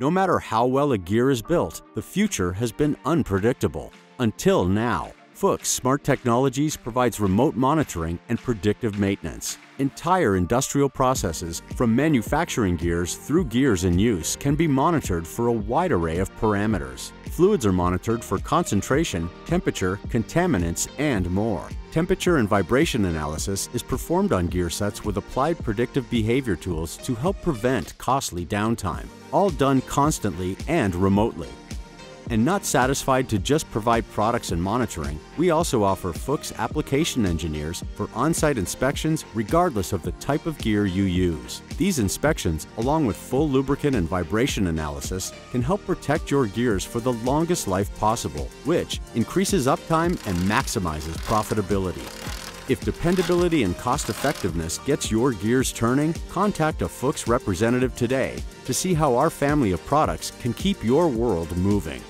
No matter how well a gear is built, the future has been unpredictable. Until now. Fuchs Smart Technologies provides remote monitoring and predictive maintenance. Entire industrial processes, from manufacturing gears through gears in use, can be monitored for a wide array of parameters. Fluids are monitored for concentration, temperature, contaminants, and more. Temperature and vibration analysis is performed on gear sets with applied predictive behavior tools to help prevent costly downtime, all done constantly and remotely. And not satisfied to just provide products and monitoring, we also offer Fuchs application engineers for on site inspections regardless of the type of gear you use. These inspections, along with full lubricant and vibration analysis, can help protect your gears for the longest life possible, which increases uptime and maximizes profitability. If dependability and cost effectiveness gets your gears turning, contact a Fuchs representative today to see how our family of products can keep your world moving.